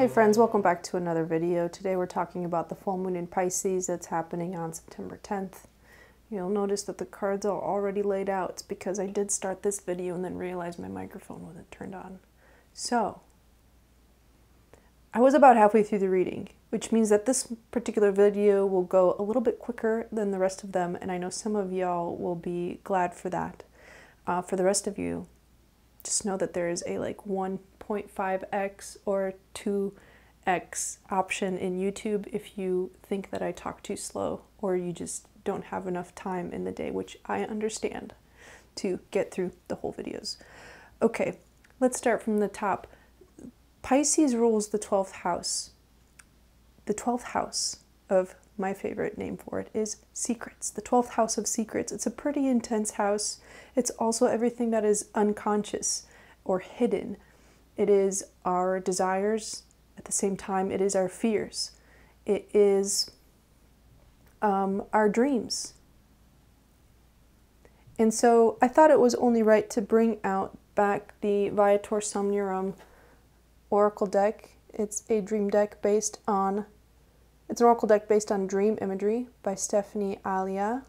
Hey friends, welcome back to another video. Today we're talking about the full moon in Pisces that's happening on September 10th. You'll notice that the cards are already laid out. It's because I did start this video and then realized my microphone wasn't turned on. So, I was about halfway through the reading, which means that this particular video will go a little bit quicker than the rest of them, and I know some of y'all will be glad for that. Uh, for the rest of you, just know that there is a like 1.5x or 2x option in YouTube if you think that I talk too slow or you just don't have enough time in the day, which I understand, to get through the whole videos. Okay, let's start from the top. Pisces rules the 12th house. The 12th house of my favorite name for it is secrets. The 12th house of secrets. It's a pretty intense house. It's also everything that is unconscious or hidden. It is our desires. At the same time, it is our fears. It is um, our dreams. And so I thought it was only right to bring out back the Viator Somnium Oracle deck. It's a dream deck based on, it's an Oracle deck based on dream imagery by Stephanie Alia.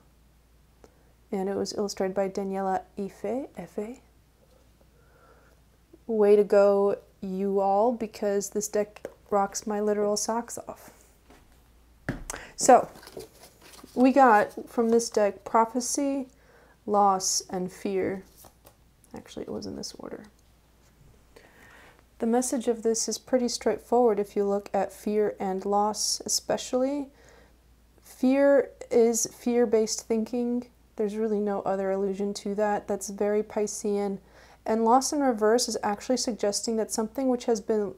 And it was illustrated by Daniela Ife. Efe. Way to go, you all, because this deck rocks my literal socks off. So, we got from this deck prophecy, loss, and fear. Actually, it was in this order. The message of this is pretty straightforward if you look at fear and loss, especially. Fear is fear based thinking. There's really no other allusion to that. That's very Piscean. And loss in reverse is actually suggesting that something which has been,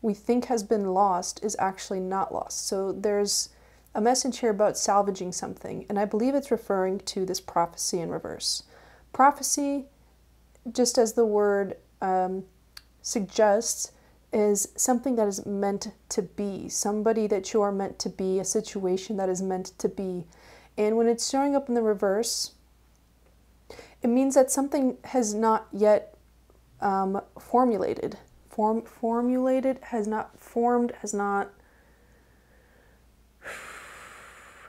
we think has been lost, is actually not lost. So there's a message here about salvaging something, and I believe it's referring to this prophecy in reverse. Prophecy, just as the word um, suggests is something that is meant to be, somebody that you are meant to be, a situation that is meant to be. And when it's showing up in the reverse, it means that something has not yet um, formulated. Form, formulated, has not formed, has not,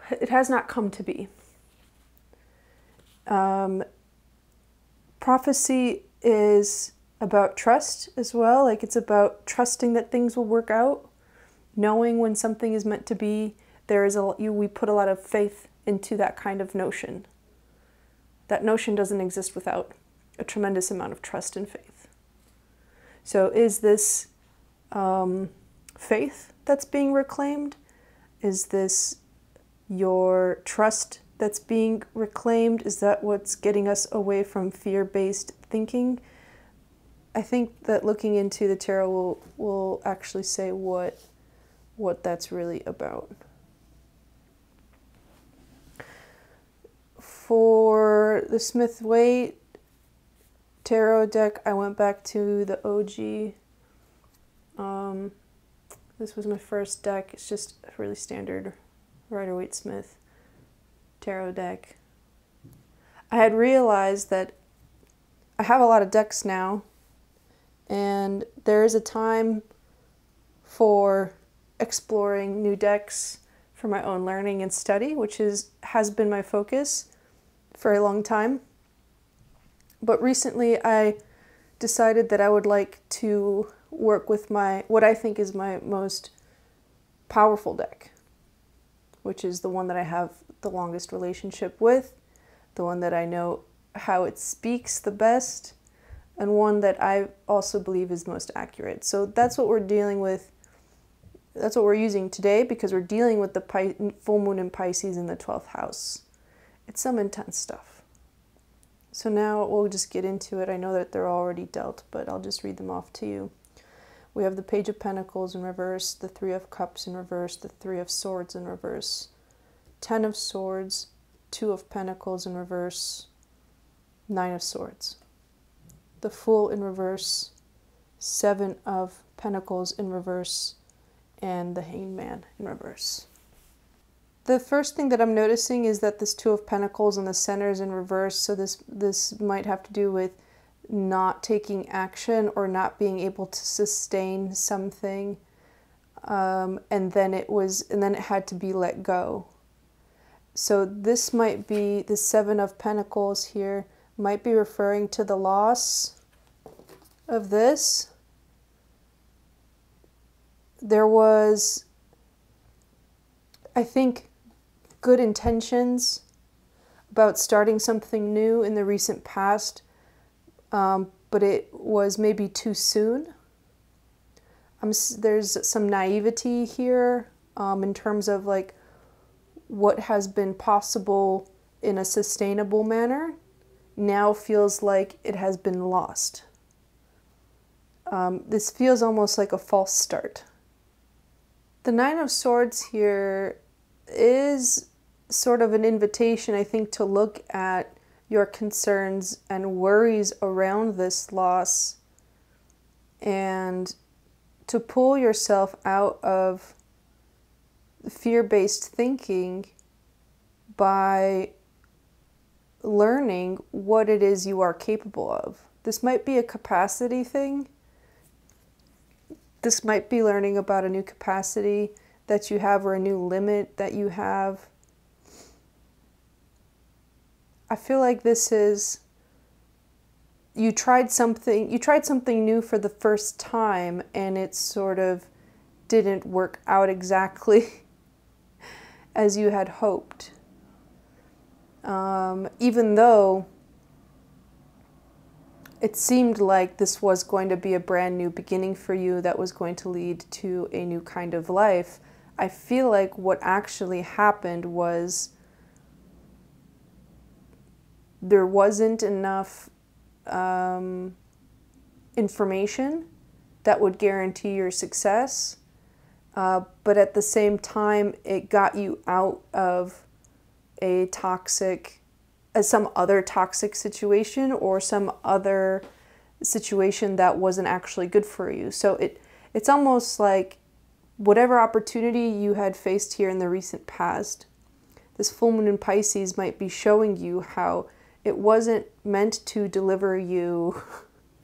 it has not come to be. Um, prophecy is about trust as well. Like it's about trusting that things will work out, knowing when something is meant to be. There is a you we put a lot of faith into that kind of notion. That notion doesn't exist without a tremendous amount of trust and faith. So is this um, faith that's being reclaimed? Is this your trust that's being reclaimed? Is that what's getting us away from fear based thinking? I think that looking into the tarot will will actually say what what that's really about. For the Smith Waite tarot deck, I went back to the OG. Um, this was my first deck. It's just a really standard Rider Waite Smith tarot deck. I had realized that I have a lot of decks now and there is a time for exploring new decks for my own learning and study, which is has been my focus for a long time. But recently I decided that I would like to work with my what I think is my most powerful deck, which is the one that I have the longest relationship with, the one that I know how it speaks the best, and one that I also believe is most accurate. So that's what we're dealing with. That's what we're using today because we're dealing with the full moon in Pisces in the 12th house. It's some intense stuff. So now we'll just get into it. I know that they're already dealt, but I'll just read them off to you. We have the Page of Pentacles in reverse, the Three of Cups in reverse, the Three of Swords in reverse, Ten of Swords, Two of Pentacles in reverse, Nine of Swords the Fool in reverse, Seven of Pentacles in reverse, and the Hanged Man in reverse. The first thing that I'm noticing is that this Two of Pentacles in the center is in reverse, so this, this might have to do with not taking action or not being able to sustain something um, and then it was, and then it had to be let go. So this might be the Seven of Pentacles here, might be referring to the loss of this. There was, I think, good intentions about starting something new in the recent past, um, but it was maybe too soon. There's some naivety here um, in terms of like what has been possible in a sustainable manner now feels like it has been lost. Um, this feels almost like a false start. The Nine of Swords here is sort of an invitation, I think, to look at your concerns and worries around this loss and to pull yourself out of fear based thinking by learning what it is you are capable of. This might be a capacity thing. This might be learning about a new capacity that you have or a new limit that you have. I feel like this is you tried something you tried something new for the first time and it sort of didn't work out exactly as you had hoped. Um, even though it seemed like this was going to be a brand new beginning for you that was going to lead to a new kind of life, I feel like what actually happened was there wasn't enough um, information that would guarantee your success. Uh, but at the same time, it got you out of a toxic, uh, some other toxic situation or some other situation that wasn't actually good for you. So it it's almost like whatever opportunity you had faced here in the recent past, this full moon in Pisces might be showing you how it wasn't meant to deliver you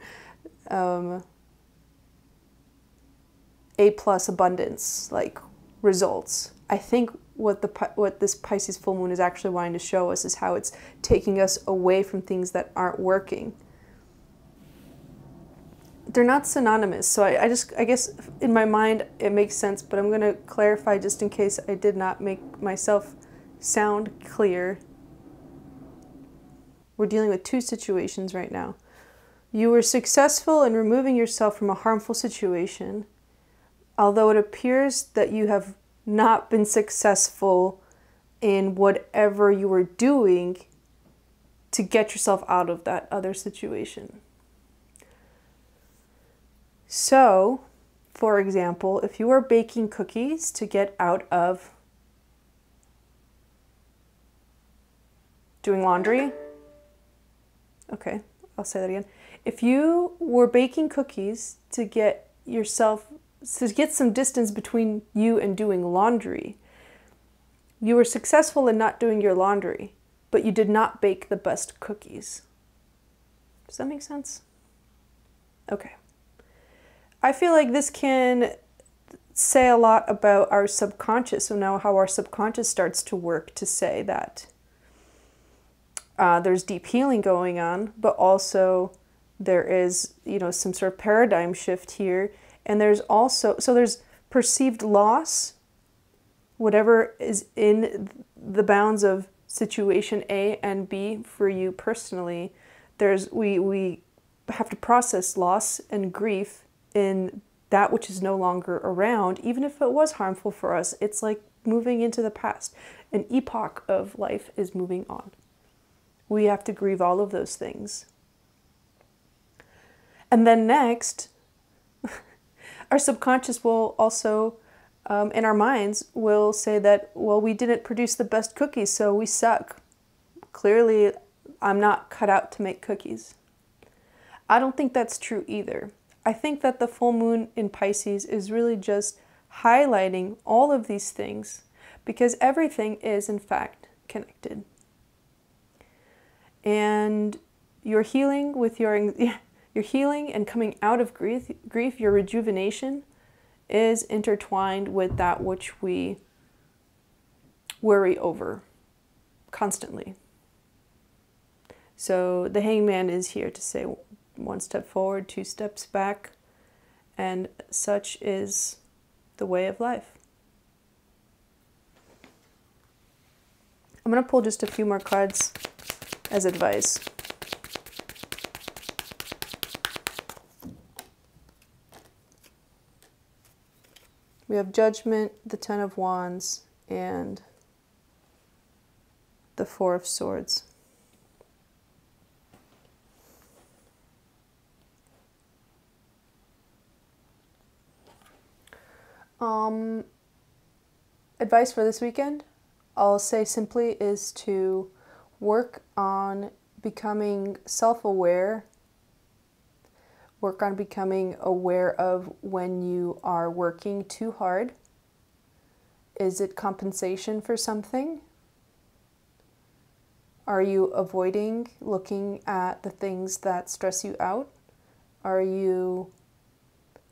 um, a plus abundance like results. I think what the what this Pisces full moon is actually wanting to show us is how it's taking us away from things that aren't working. They're not synonymous, so I, I just I guess in my mind it makes sense, but I'm gonna clarify just in case I did not make myself sound clear. We're dealing with two situations right now. You were successful in removing yourself from a harmful situation, although it appears that you have not been successful in whatever you were doing to get yourself out of that other situation. So, for example, if you are baking cookies to get out of doing laundry, okay, I'll say that again. If you were baking cookies to get yourself to get some distance between you and doing laundry. You were successful in not doing your laundry, but you did not bake the best cookies. Does that make sense? Okay. I feel like this can say a lot about our subconscious. So now, how our subconscious starts to work to say that uh, there's deep healing going on, but also there is, you know, some sort of paradigm shift here and there's also, so there's perceived loss, whatever is in the bounds of situation A and B for you personally. There's, we, we have to process loss and grief in that which is no longer around, even if it was harmful for us. It's like moving into the past. An epoch of life is moving on. We have to grieve all of those things. And then next, our subconscious will also, um, in our minds, will say that, well, we didn't produce the best cookies, so we suck. Clearly, I'm not cut out to make cookies. I don't think that's true either. I think that the full moon in Pisces is really just highlighting all of these things because everything is, in fact, connected. And your healing with your Your healing and coming out of grief, grief, your rejuvenation is intertwined with that which we worry over constantly. So the hangman is here to say one step forward, two steps back, and such is the way of life. I'm going to pull just a few more cards as advice. We have Judgment, the Ten of Wands, and the Four of Swords. Um, advice for this weekend, I'll say simply, is to work on becoming self aware, work on becoming aware of when you are working too hard. Is it compensation for something? Are you avoiding looking at the things that stress you out? Are you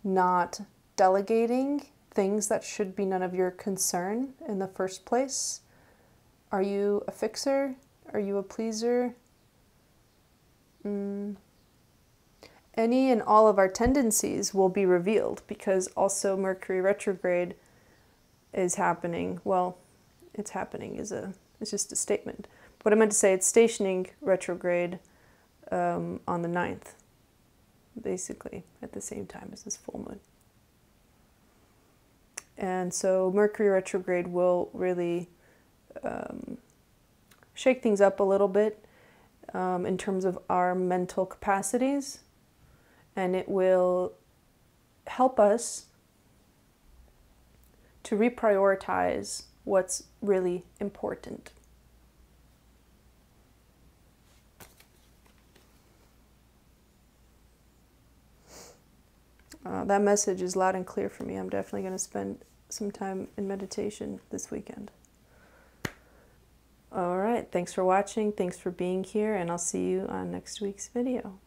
not delegating things that should be none of your concern in the first place? Are you a fixer? Are you a pleaser? Mm. Any and all of our tendencies will be revealed because also Mercury retrograde is happening. Well, it's happening is a it's just a statement. What I meant to say, it's stationing retrograde um, on the 9th, basically, at the same time as this full moon. And so Mercury retrograde will really um, shake things up a little bit um, in terms of our mental capacities, and it will help us to reprioritize what's really important. Uh, that message is loud and clear for me. I'm definitely going to spend some time in meditation this weekend. All right. Thanks for watching. Thanks for being here. And I'll see you on next week's video.